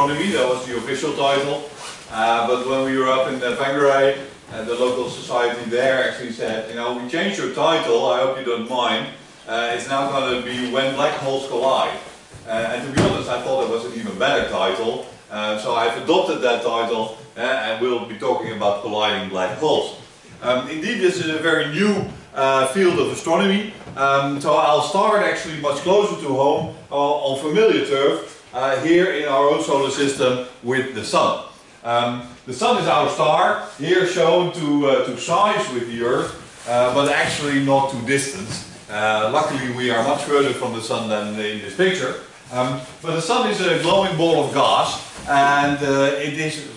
astronomy. That was the official title. Uh, but when we were up in uh, uh, the local society there actually said, you know, we changed your title, I hope you don't mind. Uh, it's now going to be When Black Holes Collide. Uh, and to be honest, I thought it was an even better title. Uh, so I've adopted that title uh, and we'll be talking about colliding black holes. Um, indeed, this is a very new uh, field of astronomy. Um, so I'll start actually much closer to home uh, on familiar turf uh, here in our own solar system with the Sun. Um, the Sun is our star, here shown to, uh, to size with the Earth, uh, but actually not to distance. Uh, luckily we are much further from the Sun than in this picture. Um, but the Sun is a glowing ball of gas and uh, it is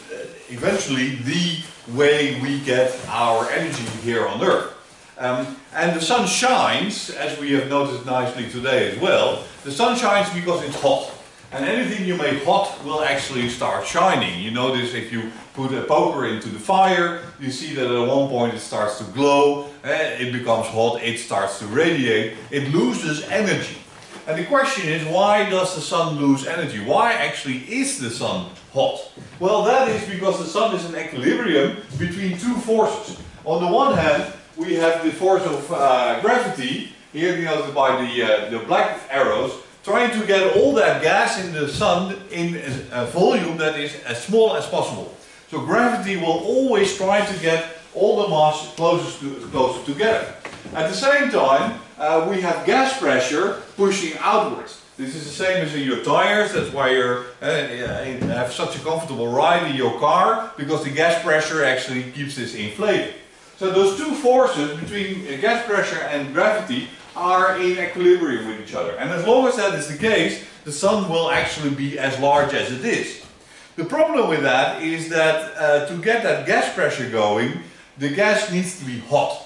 eventually the way we get our energy here on Earth. Um, and the sun shines, as we have noticed nicely today as well, the sun shines because it's hot. And anything you make hot will actually start shining. You notice if you put a poker into the fire, you see that at one point it starts to glow, eh, it becomes hot, it starts to radiate, it loses energy. And the question is, why does the sun lose energy? Why actually is the sun hot? Well, that is because the sun is in equilibrium between two forces. On the one hand, we have the force of uh, gravity, here denoted by the, uh, the black arrows, trying to get all that gas in the sun in a volume that is as small as possible. So gravity will always try to get all the mass closest to, closer together. At the same time, uh, we have gas pressure pushing outwards. This is the same as in your tires, that's why you uh, have such a comfortable ride in your car, because the gas pressure actually keeps this inflated. So those two forces between uh, gas pressure and gravity are in equilibrium with each other. And as long as that is the case, the sun will actually be as large as it is. The problem with that is that uh, to get that gas pressure going, the gas needs to be hot.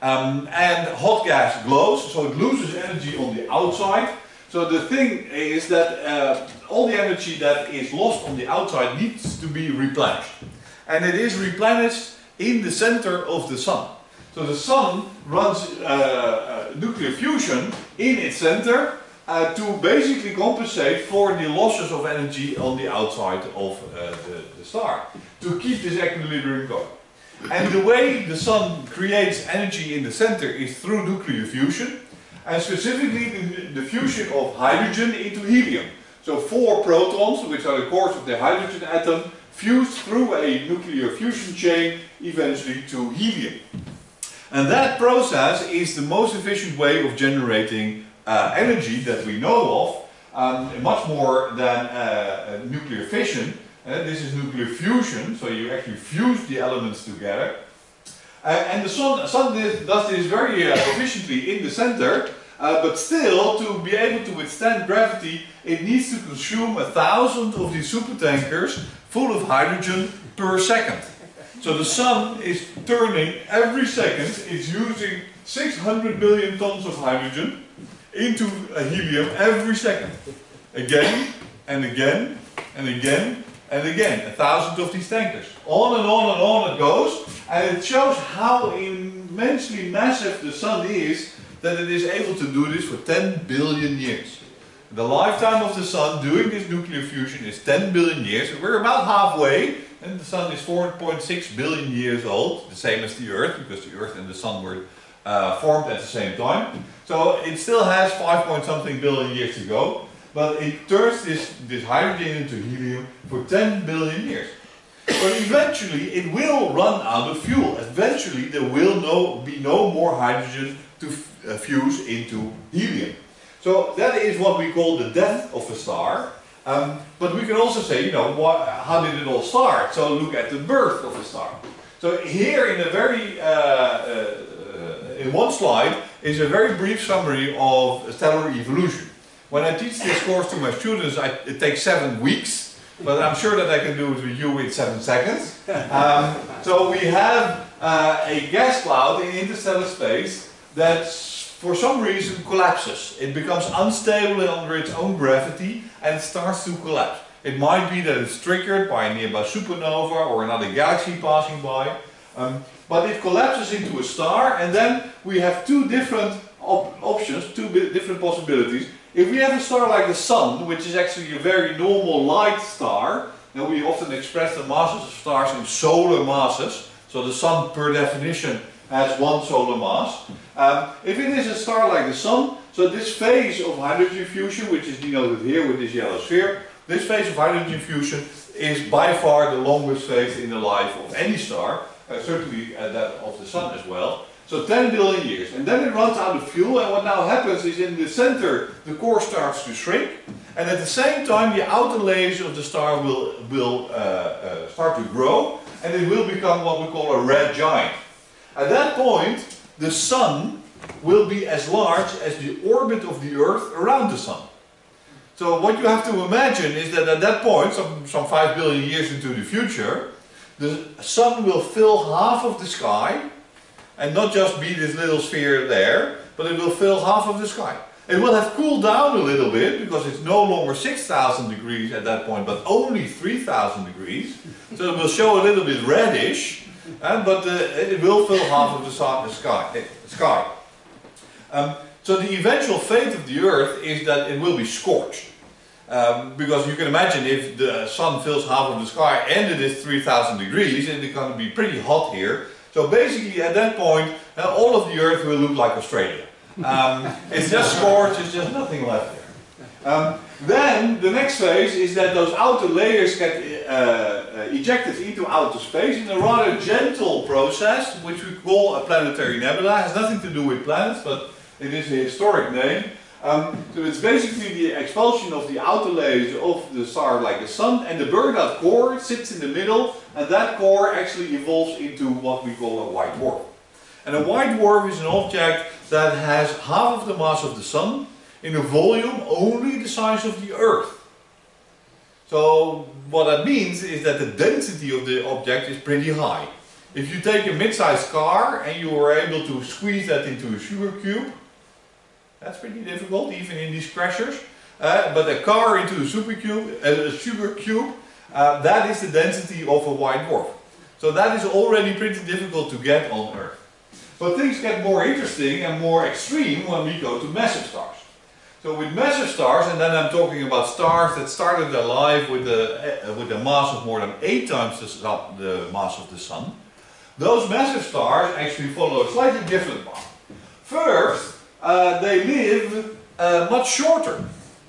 Um, and hot gas glows, so it loses energy on the outside. So the thing is that uh, all the energy that is lost on the outside needs to be replenished. And it is replenished in the center of the sun. So the sun runs uh, uh, nuclear fusion in its center uh, to basically compensate for the losses of energy on the outside of uh, the, the star, to keep this equilibrium going. And the way the sun creates energy in the center is through nuclear fusion, and specifically the, the fusion of hydrogen into helium. So four protons, which are the cores of the hydrogen atom, fused through a nuclear fusion chain eventually to helium. And that process is the most efficient way of generating uh, energy that we know of, um, much more than uh, nuclear fission. Uh, this is nuclear fusion, so you actually fuse the elements together. Uh, and the sun, sun does this very uh, efficiently in the center, uh, but still, to be able to withstand gravity, it needs to consume a thousand of these supertankers full of hydrogen per second. So the sun is turning every second, it's using 600 billion tons of hydrogen into a helium every second. Again and again and again and again. A thousand of these tankers. On and on and on it goes. And it shows how immensely massive the sun is that it is able to do this for 10 billion years. The lifetime of the sun doing this nuclear fusion is 10 billion years. We're about halfway, and the sun is 4.6 billion years old, the same as the Earth, because the Earth and the sun were uh, formed at the same time. So it still has 5 point something billion years to go, but it turns this, this hydrogen into helium for 10 billion years. But eventually it will run out of fuel. Eventually there will no, be no more hydrogen to uh, fuse into helium. So that is what we call the death of a star. Um, but we can also say, you know, what, how did it all start? So look at the birth of a star. So here in a very, uh, uh, in one slide, is a very brief summary of stellar evolution. When I teach this course to my students, I, it takes seven weeks, but I'm sure that I can do it with you in seven seconds. Um, so we have uh, a gas cloud in interstellar space that for some reason collapses. It becomes unstable under its own gravity and starts to collapse. It might be that it's triggered by a nearby supernova or another galaxy passing by. Um, but it collapses into a star and then we have two different op options, two different possibilities. If we have a star like the Sun, which is actually a very normal light star, and we often express the masses of stars in solar masses, so the Sun per definition has one solar mass. Um, if it is a star like the Sun, so this phase of hydrogen fusion, which is denoted here with this yellow sphere, this phase of hydrogen fusion is by far the longest phase in the life of any star, uh, certainly uh, that of the Sun as well. So 10 billion years. And then it runs out of fuel and what now happens is in the center the core starts to shrink and at the same time the outer layers of the star will, will uh, uh, start to grow and it will become what we call a red giant. At that point the Sun will be as large as the orbit of the Earth around the Sun. So what you have to imagine is that at that point, some, some 5 billion years into the future, the Sun will fill half of the sky and not just be this little sphere there, but it will fill half of the sky. It will have cooled down a little bit because it's no longer 6,000 degrees at that point, but only 3,000 degrees. So it will show a little bit reddish, but uh, it will fill half of the sky. Eh, sky. Um, so the eventual fate of the Earth is that it will be scorched. Um, because you can imagine if the sun fills half of the sky and it is 3000 degrees, it's going to be pretty hot here. So basically at that point, uh, all of the Earth will look like Australia. Um, it's just scorched, it's just nothing left. Um, then the next phase is that those outer layers get uh, uh, ejected into outer space in a rather gentle process, which we call a planetary nebula. It has nothing to do with planets, but it is a historic name. Um, so it's basically the expulsion of the outer layers of the star like the sun and the burned out core sits in the middle and that core actually evolves into what we call a white dwarf. And a white dwarf is an object that has half of the mass of the sun in a volume only the size of the earth. So what that means is that the density of the object is pretty high. If you take a mid-sized car and you are able to squeeze that into a sugar cube, that's pretty difficult, even in these pressures. Uh, but a car into a, super cube, uh, a sugar cube, uh, that is the density of a white dwarf. So that is already pretty difficult to get on Earth. But things get more interesting and more extreme when we go to massive stars. So with massive stars, and then I'm talking about stars that started their life with a, uh, with a mass of more than 8 times the, the mass of the Sun, those massive stars actually follow a slightly different path. First, uh, they live uh, much shorter.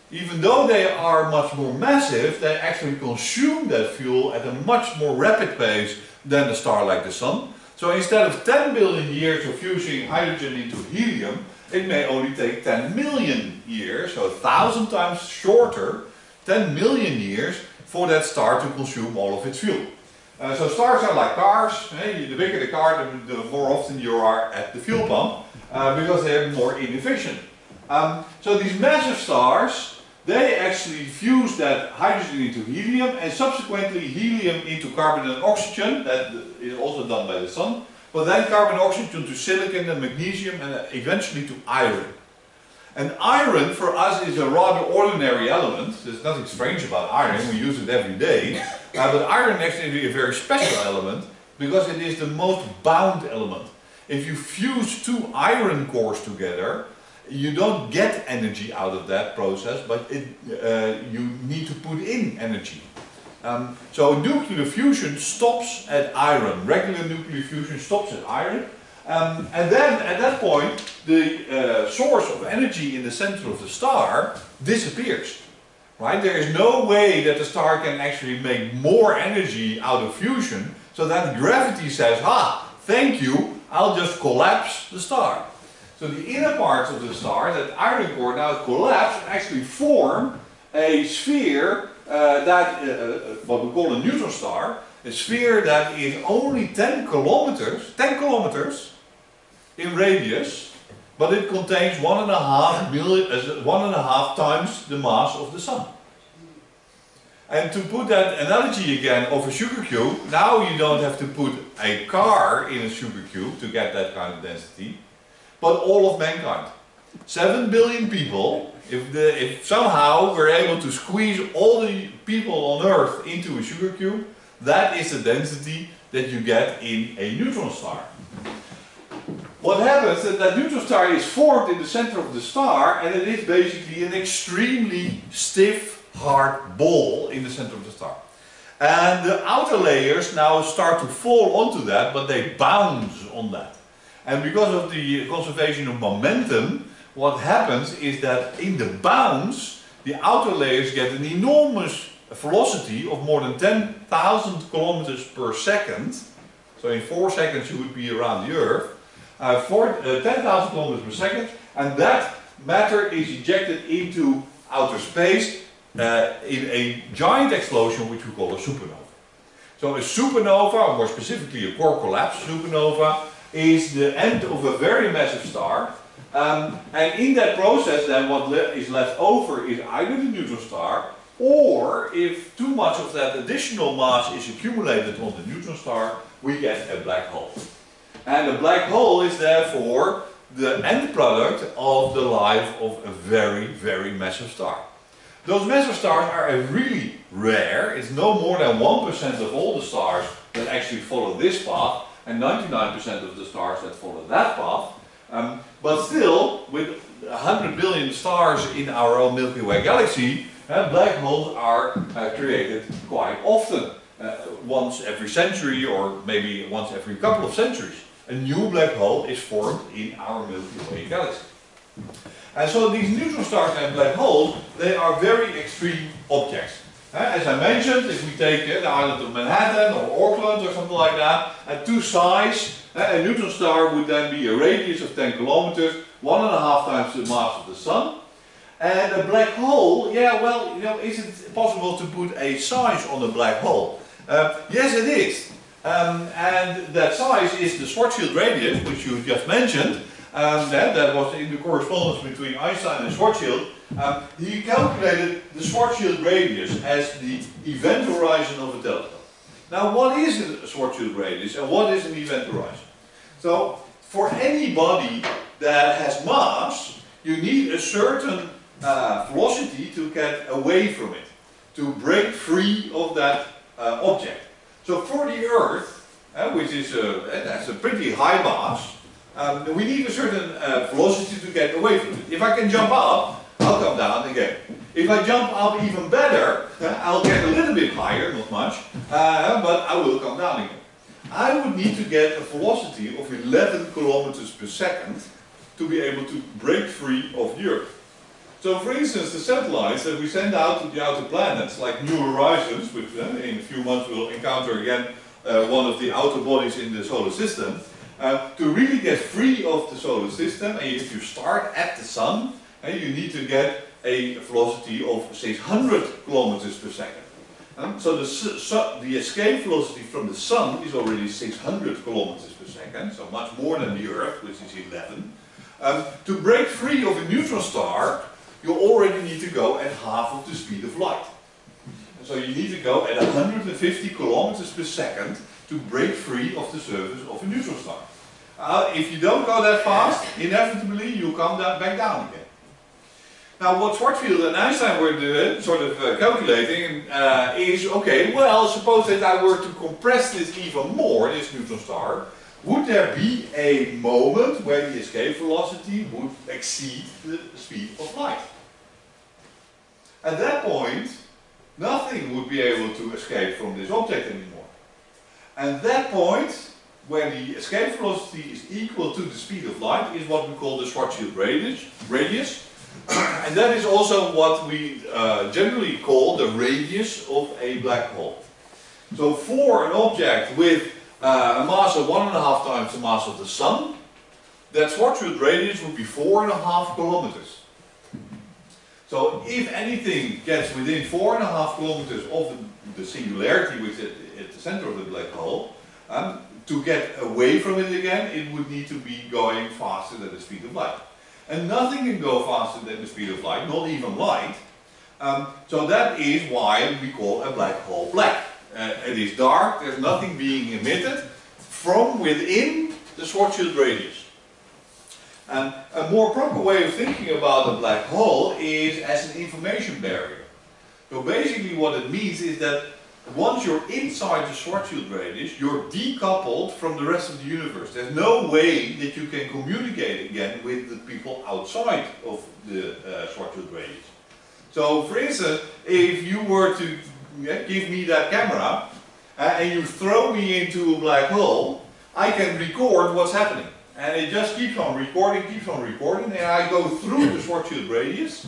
Even though they are much more massive, they actually consume that fuel at a much more rapid pace than a star like the Sun. So instead of 10 billion years of fusing hydrogen into helium, it may only take 10 million years, so a thousand times shorter, 10 million years, for that star to consume all of its fuel. Uh, so stars are like cars, hey, the bigger the car, the, the more often you are at the fuel pump uh, because they're more inefficient. Um, so these massive stars, they actually fuse that hydrogen into helium and subsequently helium into carbon and oxygen, that is also done by the sun, but then carbon oxygen to silicon and magnesium and eventually to iron. And iron for us is a rather ordinary element, there's nothing strange about iron, we use it every day, uh, but iron actually is a very special element because it is the most bound element. If you fuse two iron cores together, you don't get energy out of that process, but it, uh, you need to put in energy. Um, so nuclear fusion stops at iron. Regular nuclear fusion stops at iron. Um, and then at that point, the uh, source of energy in the center of the star disappears. Right? There is no way that the star can actually make more energy out of fusion. So then gravity says, ah, thank you, I'll just collapse the star. So the inner parts of the star, that iron core, now collapse and actually form a sphere uh, that, uh, what we call a neutron star, a sphere that is only 10 kilometers, 10 kilometers in radius, but it contains one and a half million, uh, one and a half times the mass of the sun. And to put that analogy again of a sugar cube, now you don't have to put a car in a sugar cube to get that kind of density, but all of mankind. 7 billion people, if, the, if somehow we're able to squeeze all the people on Earth into a sugar cube, that is the density that you get in a neutron star. what happens is that neutron star is formed in the center of the star and it is basically an extremely stiff, hard ball in the center of the star. And the outer layers now start to fall onto that, but they bounce on that. And because of the conservation of momentum, what happens is that in the bounce, the outer layers get an enormous velocity of more than 10,000 kilometers per second. So in 4 seconds you would be around the Earth. Uh, uh, 10,000 kilometers per second. And that matter is ejected into outer space uh, in a giant explosion which we call a supernova. So a supernova, or more specifically a core collapse supernova, is the end of a very massive star. Um, and in that process then what le is left over is either the neutron star or if too much of that additional mass is accumulated on the neutron star, we get a black hole. And a black hole is therefore the end product of the life of a very, very massive star. Those massive stars are really rare. It's no more than 1% of all the stars that actually follow this path and 99% of the stars that follow that path. Um, but still, with 100 billion stars in our own Milky Way galaxy, uh, black holes are uh, created quite often. Uh, once every century or maybe once every couple of centuries. A new black hole is formed in our Milky Way galaxy. And so these neutron stars and black holes, they are very extreme objects. As I mentioned, if we take the island of Manhattan or Auckland or something like that, at two sides, a neutron star would then be a radius of 10 kilometers, one and a half times the mass of the sun. And a black hole, yeah, well, you know, is it possible to put a size on a black hole? Uh, yes, it is. Um, and that size is the Schwarzschild radius, which you just mentioned. Um, that, that was in the correspondence between Einstein and Schwarzschild. Um, he calculated the Schwarzschild radius as the event horizon of a telescope. Now, what is a Schwarzschild radius and what is an event horizon? So, for any body that has mass, you need a certain uh, velocity to get away from it, to break free of that uh, object. So for the Earth, uh, which is a, has a pretty high mass, um, we need a certain uh, velocity to get away from it. If I can jump up, I'll come down again. If I jump up even better, uh, I'll get a little bit higher, not much, uh, but I will come down again. I would need to get a velocity of 11 kilometers per second to be able to break free of the Earth. So for instance, the satellites that we send out to the outer planets, like New Horizons, which uh, in a few months we'll encounter again uh, one of the outer bodies in the solar system, uh, to really get free of the solar system, and if you start at the sun, you need to get a velocity of 600 kilometers per second. Um, so the, the escape velocity from the sun is already 600 kilometers per second, so much more than the Earth, which is 11. Um, to break free of a neutron star, you already need to go at half of the speed of light. So you need to go at 150 kilometers per second to break free of the surface of a neutron star. Uh, if you don't go that fast, inevitably you come back down again. Now what Schwarzschild and Einstein were doing, sort of uh, calculating uh, is, okay, well, suppose that I were to compress this even more, this neutron star, would there be a moment where the escape velocity would exceed the speed of light? At that point, nothing would be able to escape from this object anymore. And that point, when the escape velocity is equal to the speed of light, is what we call the Schwarzschild radius. radius. And that is also what we uh, generally call the radius of a black hole. So for an object with uh, a mass of one and a half times the mass of the Sun, that Schwarzschild radius would be four and a half kilometers. So if anything gets within four and a half kilometers of the, singularity which is at, the center of the black hole, um, to get away from it again, it would need to be going faster than the speed of light. And nothing can go faster than the speed of light, not even light. Um, so that is why we call a black hole black. Uh, it is dark, there's nothing being emitted from within the Schwarzschild radius. And a more proper way of thinking about a black hole is as an information barrier. So basically what it means is that once you're inside the Schwarzschild radius, you're decoupled from the rest of the universe. There's no way that you can communicate again with the people outside of the uh, Schwarzschild radius. So, for instance, if you were to yeah, give me that camera uh, and you throw me into a black hole, I can record what's happening. And it just keeps on recording, keeps on recording, and I go through the Schwarzschild radius.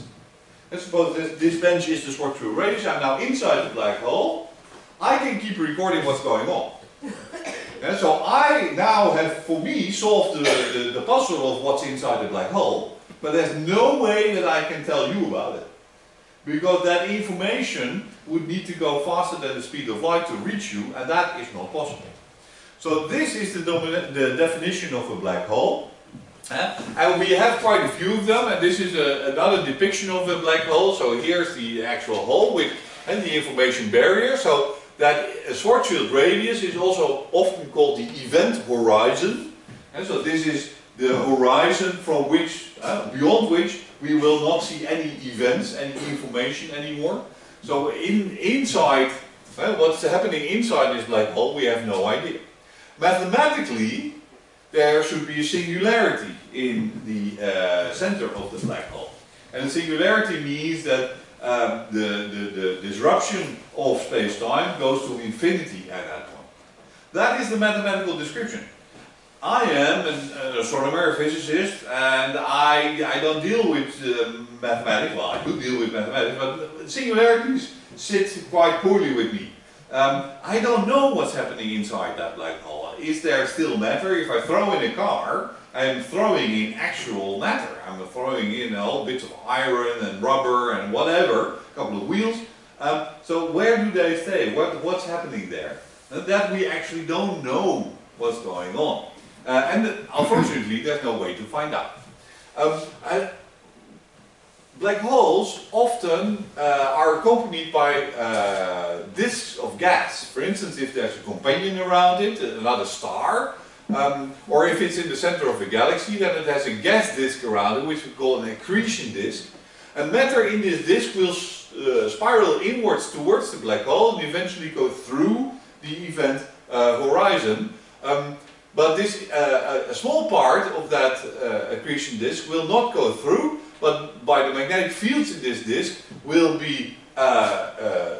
Let's suppose this, this bench is the Schwarzschild radius, I'm now inside the black hole. I can keep recording what's going on. and so I now have, for me, solved the, the, the puzzle of what's inside the black hole, but there's no way that I can tell you about it. Because that information would need to go faster than the speed of light to reach you, and that is not possible. So this is the, the definition of a black hole. Uh, and we have quite a few of them, and this is a, another depiction of a black hole. So here's the actual hole with and the information barrier. So that a Schwarzschild radius is also often called the event horizon. And so this is the horizon from which, uh, beyond which, we will not see any events, any information anymore. So in, inside, uh, what's happening inside this black hole, we have no idea. Mathematically, there should be a singularity in the uh, center of the black hole. And singularity means that um, the, the, the disruption of space-time goes to infinity at that point. That is the mathematical description. I am an, an astronomer, a physicist, and I, I don't deal with uh, mathematics. Well, I do deal with mathematics, but singularities sit quite poorly with me. Um, I don't know what's happening inside that black hole. Is there still matter? If I throw in a car, I'm throwing in actual matter. I'm throwing in all bits of iron and rubber and whatever, a couple of wheels. Um, so where do they stay? What, what's happening there? And that we actually don't know what's going on. Uh, and unfortunately, there's no way to find out. Um, black holes often uh, are accompanied by uh, disks of gas. For instance, if there's a companion around it, another star, um, or if it's in the center of a galaxy, then it has a gas disk around it, which we call an accretion disk. And matter in this disk will uh, spiral inwards towards the black hole and eventually go through the event uh, horizon. Um, but this, uh, a small part of that uh, accretion disk will not go through, but by the magnetic fields in this disk will be uh, uh,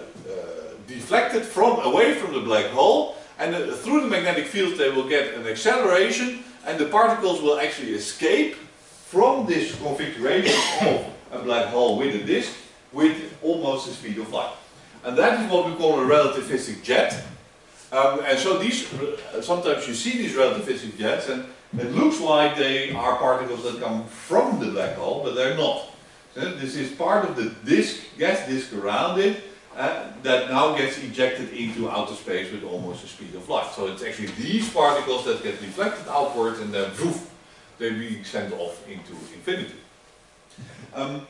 deflected from away from the black hole and through the magnetic field they will get an acceleration and the particles will actually escape from this configuration of a black hole with a disk with almost the speed of light. And that is what we call a relativistic jet. Um, and so these, uh, sometimes you see these relativistic jets and it looks like they are particles that come from the black hole, but they're not. So this is part of the disk, gas disk around it, uh, that now gets ejected into outer space with almost the speed of light. So it's actually these particles that get reflected outwards and then poof, they being sent off into infinity. Um,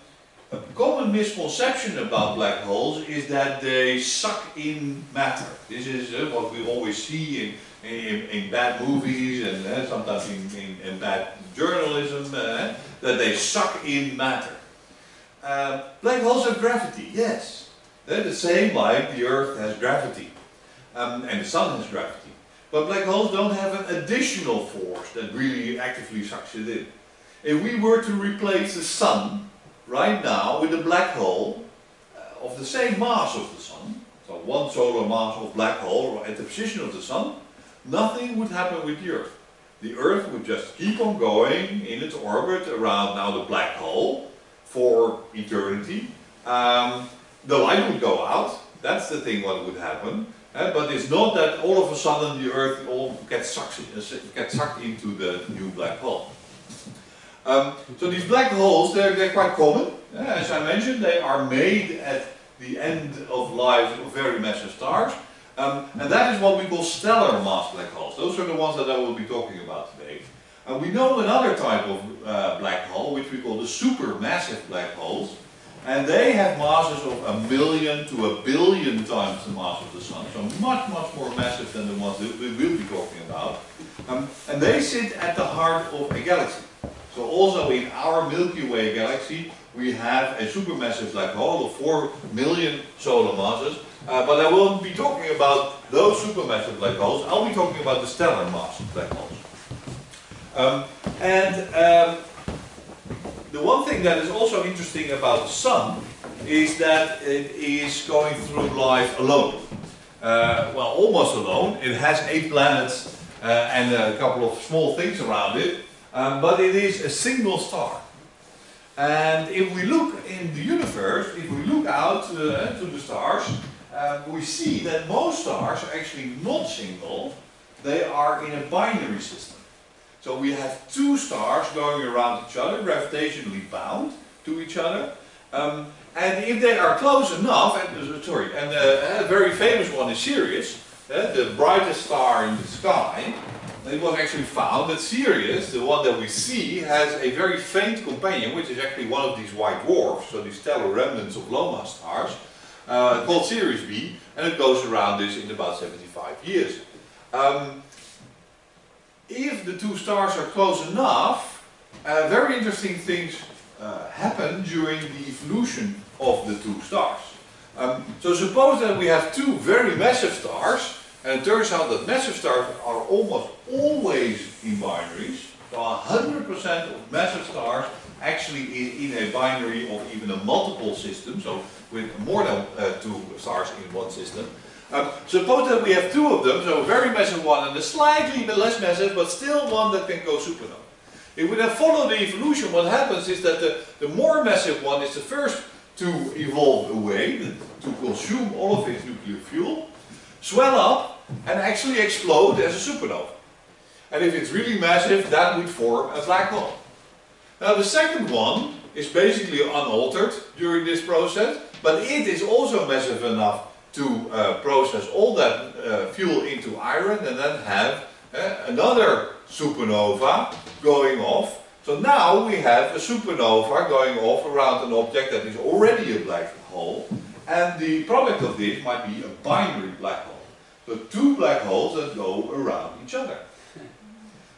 a common misconception about black holes is that they suck in matter. This is uh, what we always see in, in, in bad movies and uh, sometimes in, in, in, bad journalism, uh, that they suck in matter. Uh, black holes have gravity, yes. They're the same like the Earth has gravity. Um, and the Sun has gravity. But black holes don't have an additional force that really actively sucks it in. If we were to replace the Sun right now with a black hole uh, of the same mass of the Sun, so one solar mass of black hole at the position of the Sun, nothing would happen with the Earth. The Earth would just keep on going in its orbit around now the black hole for eternity. Um, the light would go out, that's the thing what would happen. Uh, but it's not that all of a sudden the Earth all gets sucked, uh, gets sucked into the new black hole. Um, so these black holes, they're, they're quite common. Uh, as I mentioned, they are made at the end of life of very massive stars. Um, and that is what we call stellar mass black holes. Those are the ones that I will be talking about today. And we know another type of uh, black hole, which we call the supermassive black holes. And they have masses of a million to a billion times the mass of the Sun. So much, much more massive than the ones that we will be talking about. Um, and they sit at the heart of a galaxy. So also in our Milky Way galaxy, we have a supermassive black hole of 4 million solar masses, Uh, but I won't be talking about those supermassive black holes. I'll be talking about the stellar mass black holes. Um, and um, the one thing that is also interesting about the Sun is that it is going through life alone. Uh, well, almost alone. It has eight planets uh, and a couple of small things around it, um, but it is a single star. And if we look in the universe, if we look out uh, to the stars, uh, we see that most stars are actually not single, they are in a binary system. So we have two stars going around each other, gravitationally bound to each other. Um, and if they are close enough, and, uh, sorry, and uh, a very famous one is Sirius, uh, the brightest star in the sky, it was actually found that Sirius, the one that we see, has a very faint companion, which is actually one of these white dwarfs, so these stellar remnants of low mass stars, uh, called Sirius B, and it goes around this in about 75 years. Um, if the two stars are close enough, uh, very interesting things uh, happen during the evolution of the two stars. Um, so suppose that we have two very massive stars, and it turns out that massive stars are almost always in binaries. So 100% of massive stars actually is in a binary of even a multiple system, so with more than uh, two stars in one system. Um, suppose that we have two of them, so a very massive one and a slightly less massive, but still one that can go supernova. If we then follow the evolution, what happens is that the, the more massive one is the first to evolve away, to consume all of its nuclear fuel, swell up, and actually explode as a supernova. And if it's really massive, that would form a black hole. Now the second one is basically unaltered during this process, but it is also massive enough to uh, process all that uh, fuel into iron and then have uh, another supernova going off. So now we have a supernova going off around an object that is already a black hole and the product of this might be a binary black hole. So two black holes that go around each other.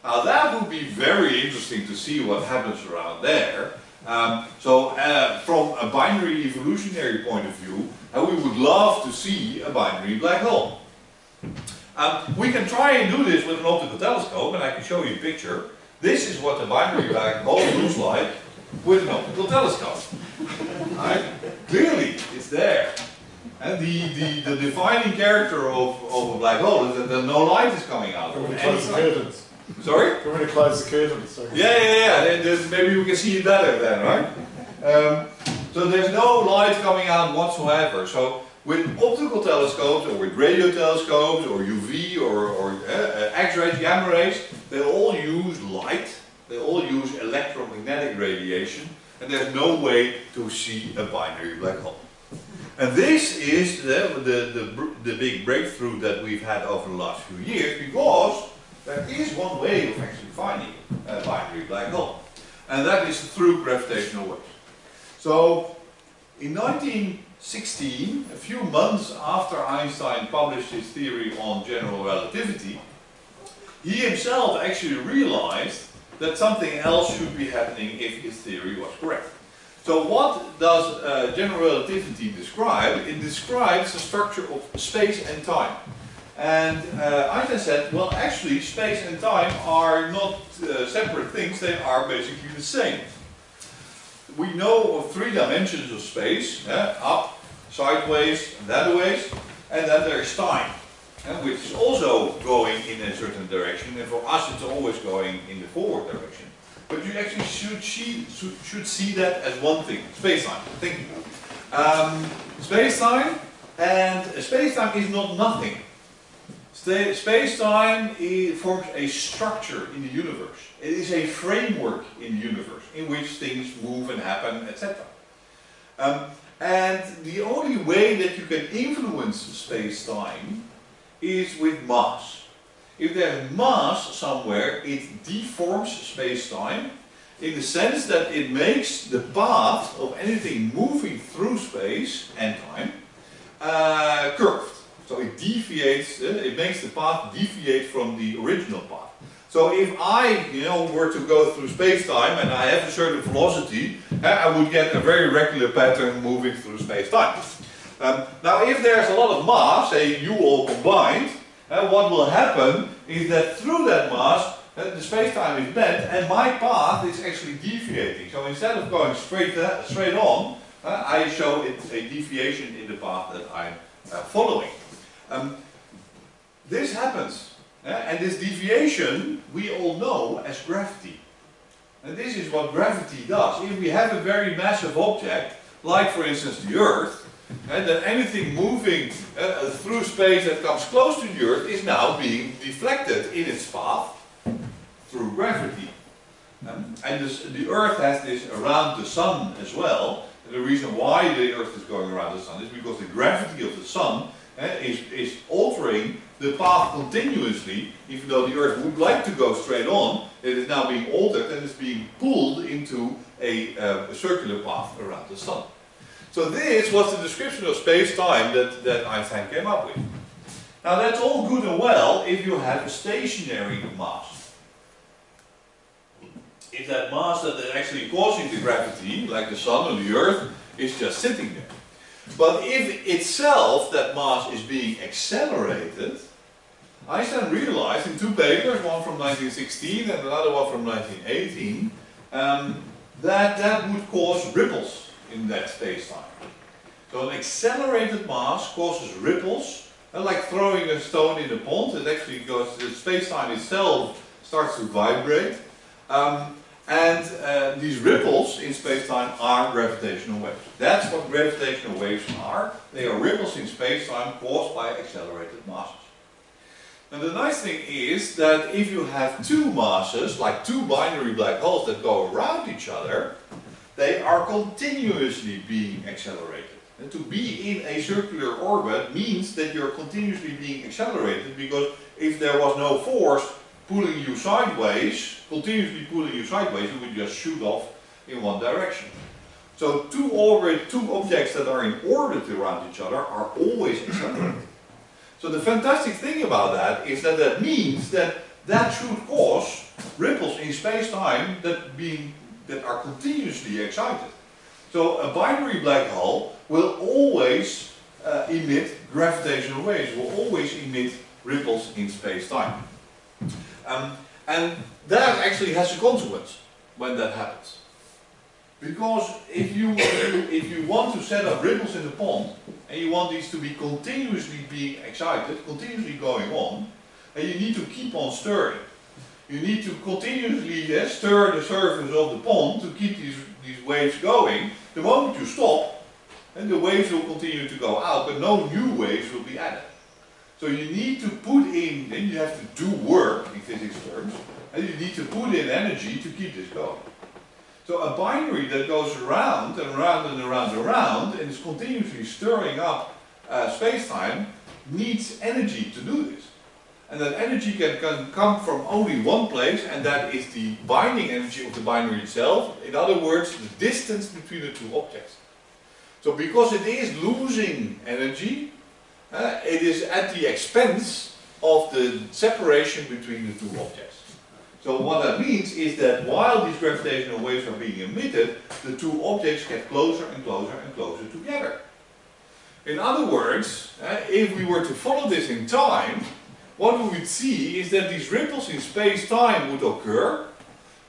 Now that would be very interesting to see what happens around there. Um, so uh, from a binary evolutionary point of view, uh, we would love to see a binary black hole. Um, we can try and do this with an optical telescope, and I can show you a picture. This is what a binary black hole looks like with an optical telescope. Right? Clearly, it's there. And the, the, the defining character of, of a black hole is that no light is coming out. We close the curtains? Sorry? Can we close the curtains? Sorry. Yeah, yeah, yeah. Then, then maybe we can see it better then, right? Um, so there's no light coming out whatsoever. So with optical telescopes or with radio telescopes or UV or, or uh, X-rays, gamma rays, they all use light. They all use electromagnetic radiation. And there's no way to see a binary black hole. And this is the, the, the, the, big breakthrough that we've had over the last few years because there is one way of actually finding a binary black hole. And that is through gravitational waves. So in 1916, a few months after Einstein published his theory on general relativity, he himself actually realized that something else should be happening if his theory was correct. So what does uh, general relativity describe? It describes the structure of space and time. And uh, Einstein said, well actually space and time are not uh, separate things, they are basically the same. We know of three dimensions of space, up, sideways, and that ways, and then there is time, which is also going in a certain direction, and for us it's always going in the forward direction. But you actually should see, should see that as one thing, space-time, think about um, Space-time, and space-time is not nothing. Space-time forms a structure in the universe. It is a framework in the universe in which things move and happen, etc. Um, and the only way that you can influence space-time is with mass. If there's mass somewhere, it deforms space-time in the sense that it makes the path of anything moving through space and time uh, curved. So it deviates, uh, it makes the path deviate from the original path. So if I, you know, were to go through space-time and I have a certain velocity, uh, I would get a very regular pattern moving through space-time. Um, now, if there's a lot of mass, say you all combined, uh, what will happen is that through that mass, the space-time is bent, and my path is actually deviating. So instead of going straight straight on, I show it a deviation in the path that I'm following. Um, this happens, uh, and this deviation we all know as gravity. And this is what gravity does. If we have a very massive object, like for instance the Earth, and then anything moving uh, through space that comes close to the Earth is now being deflected in its path through gravity. Um, and this, the Earth has this around the Sun as well. And the reason why the Earth is going around the Sun is because the gravity of the Sun is, is altering the path continuously, even though the Earth would like to go straight on, it is now being altered and is being pulled into a, uh, a circular path around the Sun. So this was the description of space-time that, that Einstein came up with. Now that's all good and well if you have a stationary mass. If that mass that is actually causing the gravity, like the Sun or the Earth, is just sitting there. But if itself, that mass is being accelerated, Einstein realized in two papers, one from 1916 and another one from 1918, um, that that would cause ripples in that space-time. So an accelerated mass causes ripples, and like throwing a stone in a pond, it actually goes, the space-time itself starts to vibrate. Um, and uh, these ripples in space-time are gravitational waves. That's what gravitational waves are. They are ripples in space-time caused by accelerated masses. And the nice thing is that if you have two masses, like two binary black holes that go around each other, they are continuously being accelerated. And to be in a circular orbit means that you're continuously being accelerated because if there was no force pulling you sideways, continuously pulling you sideways, you would just shoot off in one direction. So two orbit, two objects that are in orbit around each other are always accelerated. so the fantastic thing about that is that that means that that should cause ripples in space-time that being that are continuously excited. So a binary black hole will always uh, emit gravitational waves, will always emit ripples in space-time. Um, and that actually has a consequence when that happens. Because if you, if you, want to set up ripples in the pond, and you want these to be continuously being excited, continuously going on, and you need to keep on stirring, you need to continuously uh, stir the surface of the pond to keep these, these waves going. The moment you stop, and the waves will continue to go out, but no new waves will be added. So you need to put in, then you have to do work in physics terms, and you need to put in energy to keep this going. So a binary that goes around and around and around and around and is continuously stirring up uh, space-time needs energy to do this. And that energy can, can come from only one place, and that is the binding energy of the binary itself. In other words, the distance between the two objects. So because it is losing energy, uh, it is at the expense of the separation between the two objects. So what that means is that while these gravitational waves are being emitted, the two objects get closer and closer and closer together. In other words, uh, if we were to follow this in time, what we would see is that these ripples in space-time would occur,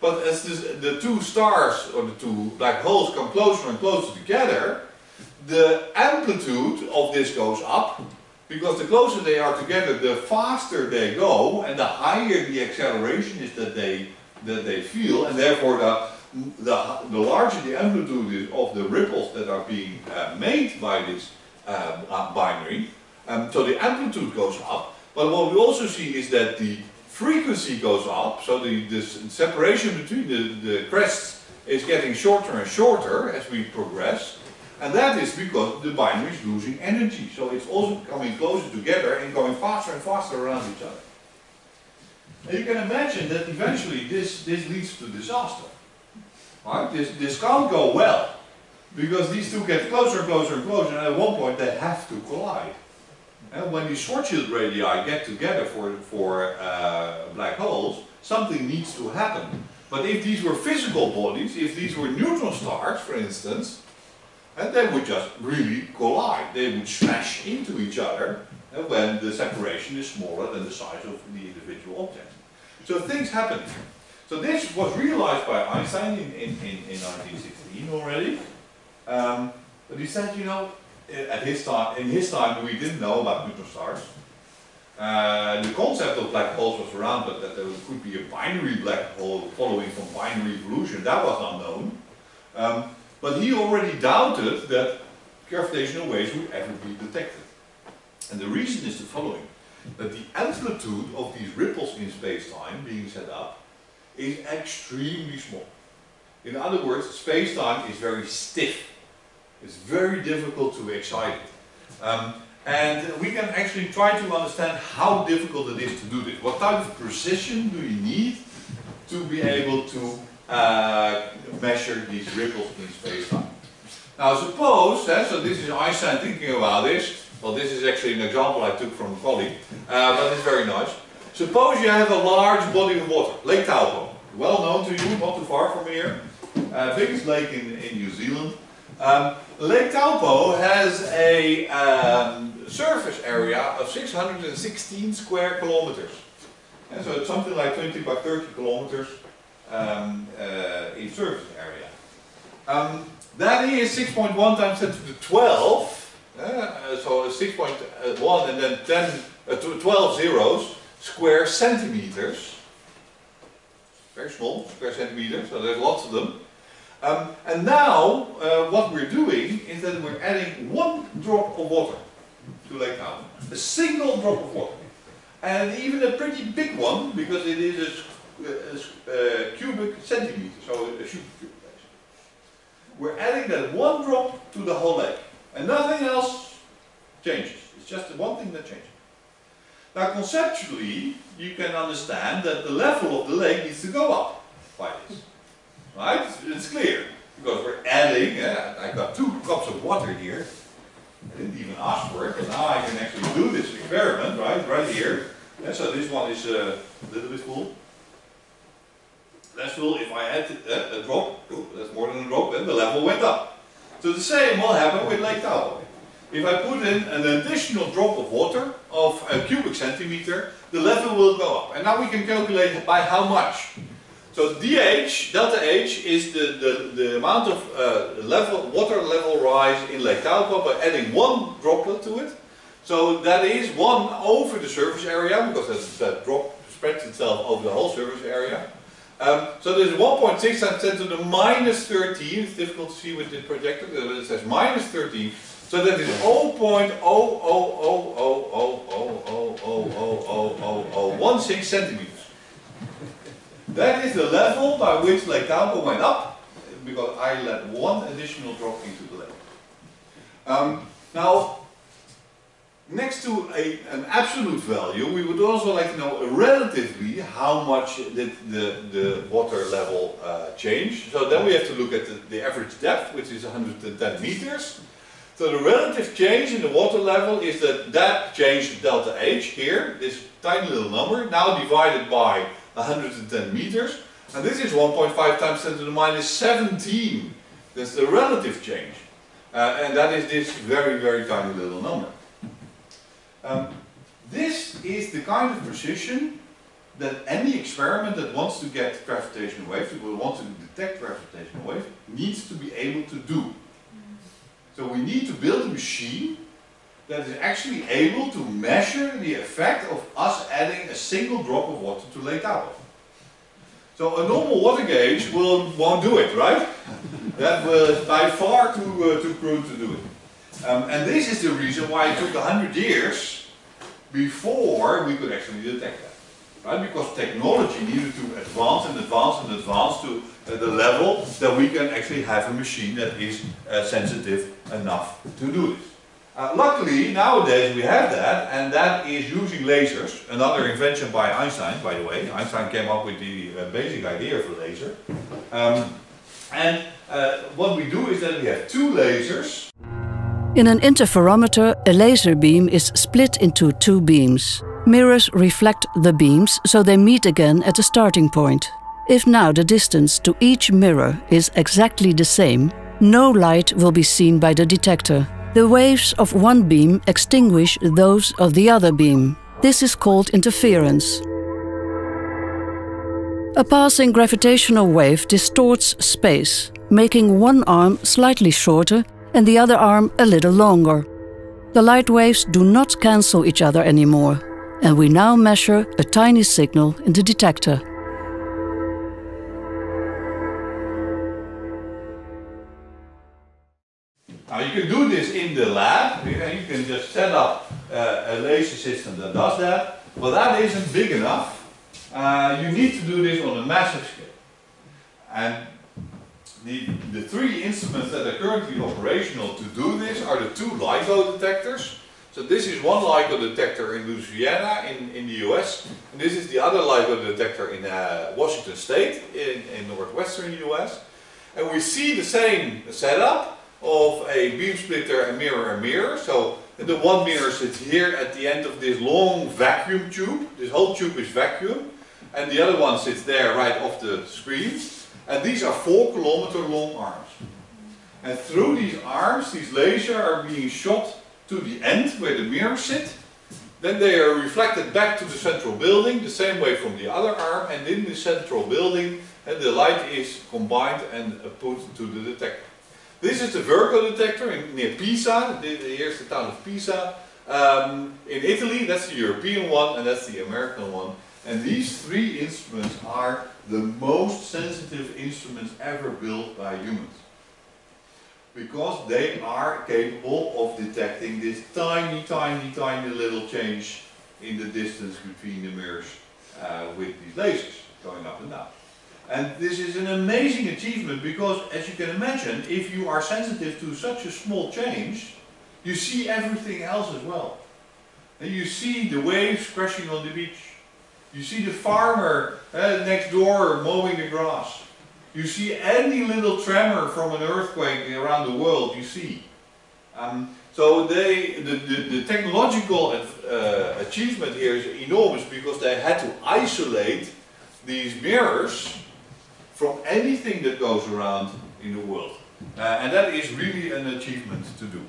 but as this, the two stars or the two black holes come closer and closer together, the amplitude of this goes up, because the closer they are together, the faster they go, and the higher the acceleration is that they, that they feel, and therefore the, the, the larger the amplitude is of the ripples that are being uh, made by this uh, binary, um, so the amplitude goes up, but what we also see is that the frequency goes up, so the, the separation between the, the crests is getting shorter and shorter as we progress. And that is because the binary is losing energy. So it's also coming closer together and going faster and faster around each other. And you can imagine that eventually this, this leads to disaster. Right? This, this can't go well. Because these two get closer and closer and closer and at one point they have to collide. And when these Schwarzschild radii get together for, for uh, black holes, something needs to happen. But if these were physical bodies, if these were neutron stars, for instance, and they would just really collide. They would smash into each other uh, when the separation is smaller than the size of the individual object. So things happen. So this was realized by Einstein in, in, in, in 1916 already. Um, but he said, you know, at his time, in his time we didn't know about neutron stars. Uh, the concept of black holes was around, but that there could be a binary black hole following from binary evolution, that was unknown. Um, but he already doubted that gravitational waves would ever be detected. And the reason is the following, that the amplitude of these ripples in space-time being set up is extremely small. In other words, space-time is very stiff. It's very difficult to excite it. Um, and we can actually try to understand how difficult it is to do this. What type of precision do you need to be able to uh, measure these ripples in space-time? Now suppose, uh, so this is Einstein thinking about this, well this is actually an example I took from a colleague, uh, but it's very nice. Suppose you have a large body of water, Lake Taupo, well known to you, not too far from here, uh, biggest lake in, in New Zealand. Um, Lake Taupo has a um, surface area of 616 square kilometers. And so it's something like 20 by 30 kilometers um, uh, in surface area. Um, that is 6.1 times 10 to the 12, uh, so 6.1 and then 10, uh, 12 zeros, square centimeters. Very small, square centimeters, so there's lots of them. Um, and now, uh, what we're doing is that we're adding one drop of water to Lake Taupo. A single drop of water. And even a pretty big one, because it is a, a, a cubic centimeter, so a cubic cube. We're adding that one drop to the whole lake. And nothing else changes. It's just the one thing that changes. Now conceptually, you can understand that the level of the lake needs to go up by this. Right? It's clear. Because we're adding, uh, yeah, I got two cups of water here. I didn't even ask for it, but now I can actually do this experiment, right, right here. And so this one is uh, a little bit full. That's full. If I add uh, a drop, that's more than a drop, then the level went up. So the same will happen with Lake Taupo. If I put in an additional drop of water of a cubic centimeter, the level will go up. And now we can calculate by how much. So dH, delta H, is the, the, the amount of uh, level, water level rise in Lake Taupo by adding one droplet to it. So that is 1 over the surface area, because that, that drop spreads itself over the whole surface area. Um, so there's 1.6 times 10 to the minus 13, it's difficult to see with the projector, but it says minus 13. So that is 0.0000000000016 centimeters. That is the level by which Lake Taupo went up, because I let one additional drop into the lake. Um, now, next to a, an absolute value, we would also like to know relatively how much did the, the water level uh, change. So then we have to look at the, the average depth, which is 110 meters. So the relative change in the water level is that that change delta H here, this tiny little number, now divided by 110 meters. And this is 1.5 times 10 to the minus 17. That's the relative change. Uh, and that is this very, very tiny little number. Um, this is the kind of precision that any experiment that wants to get gravitational waves, that will want to detect gravitational waves, needs to be able to do. So we need to build a machine that is actually able to measure the effect of us adding a single drop of water to Lake Taupo. So a normal water gauge will, won't do it, right? that was by far too, uh, too crude to do it. Um, and this is the reason why it took 100 years before we could actually detect that. Right? Because technology needed to advance and advance and advance to uh, the level that we can actually have a machine that is uh, sensitive enough to do this. Uh, luckily, nowadays we have that, and that is using lasers, another invention by Einstein, by the way. Einstein came up with the uh, basic idea of a laser. Um, and uh, what we do is that we have two lasers. In an interferometer, a laser beam is split into two beams. Mirrors reflect the beams so they meet again at a starting point. If now the distance to each mirror is exactly the same, no light will be seen by the detector. The waves of one beam extinguish those of the other beam. This is called interference. A passing gravitational wave distorts space, making one arm slightly shorter and the other arm a little longer. The light waves do not cancel each other anymore, and we now measure a tiny signal in the detector. Now you can do this in the lab, you can just set up uh, a laser system that does that, but that isn't big enough. Uh, you need to do this on a massive scale. And the, the three instruments that are currently operational to do this are the two LIGO detectors. So this is one LIGO detector in Louisiana in, in the US, and this is the other LIGO detector in uh, Washington State in, in northwestern US. And we see the same setup of a beam splitter and mirror and mirror. So the one mirror sits here at the end of this long vacuum tube. This whole tube is vacuum. And the other one sits there right off the screen. And these are four kilometer long arms. And through these arms, these lasers are being shot to the end where the mirrors sit. Then they are reflected back to the central building, the same way from the other arm. And in the central building, and the light is combined and uh, put to the detector. This is the Virgo detector in, near Pisa. Here's the town of Pisa. Um, in Italy, that's the European one and that's the American one. And these three instruments are the most sensitive instruments ever built by humans. Because they are capable of detecting this tiny, tiny, tiny little change in the distance between the mirrors uh, with these lasers going up and down. And this is an amazing achievement because, as you can imagine, if you are sensitive to such a small change, you see everything else as well. And you see the waves crashing on the beach. You see the farmer uh, next door mowing the grass. You see any little tremor from an earthquake around the world, you see. Um, so they, the, the, the technological uh, achievement here is enormous because they had to isolate these mirrors from anything that goes around in the world. Uh, and that is really an achievement to do.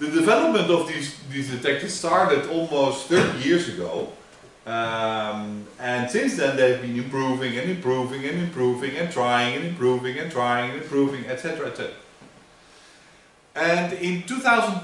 The development of these, these detectors started almost 30 years ago. Um, and since then they've been improving and improving and improving and trying and improving and trying and improving, etc. etc. And in 2000